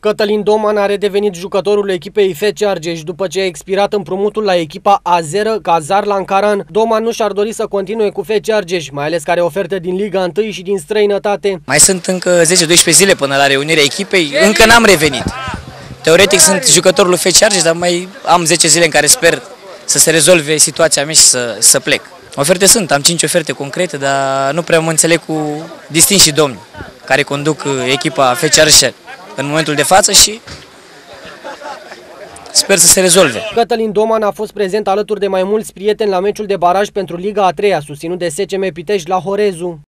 Cătălin Doman a redevenit jucătorul echipei FC Argeș după ce a expirat împrumutul la echipa Azeră Gazar Lancaran. Doman nu și-ar dori să continue cu FC Argeș, mai ales care oferte din Liga 1 și din străinătate. Mai sunt încă 10-12 zile până la reunirea echipei, încă n-am revenit. Teoretic sunt jucătorul FC Argeș, dar mai am 10 zile în care sper să se rezolve situația mea și să, să plec. Oferte sunt, am 5 oferte concrete, dar nu prea mă înțeleg cu distinși domni care conduc echipa FC Argeș în momentul de față și sper să se rezolve. Cătălin Doman a fost prezent alături de mai mulți prieteni la meciul de baraj pentru Liga a 3 susținut de SCM Pitești la Horezu.